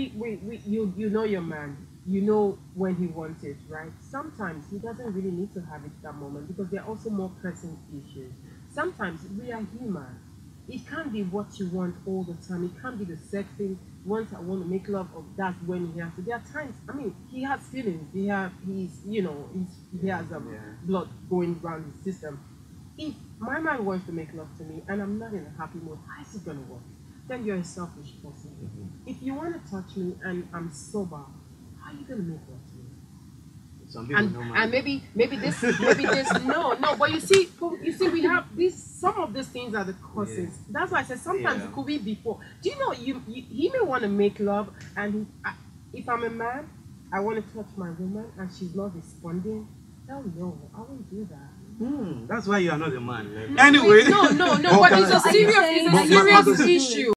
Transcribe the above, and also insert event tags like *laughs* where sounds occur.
we, we, we you you know your man. You know when he wants it, right? Sometimes he doesn't really need to have it that moment because there are also more pressing issues. Sometimes we are human. It can't be what you want all the time. It can't be the sex thing. Once I want to make love, or that's when he has to. There are times. I mean, he has feelings. He has. He's. You know. He's. He has um, Yeah. blood going around his system. If my man wants to make love to me and I'm not in a happy mood, how is it gonna work? Then you're a selfish person. You want to touch me and I'm sober, how are you gonna make that to me? Some people And, know and maybe maybe this maybe this *laughs* no no but you see you see we have these some of these things are the causes that's why I said sometimes Yeah. it could be before do you know you, you he may want to make love and I, if I'm a man I want to touch my woman and she's not responding hell no I won't do that Hmm, that's why you are not a man. Anyway. no no no *laughs* but it's a serious it's a serious issue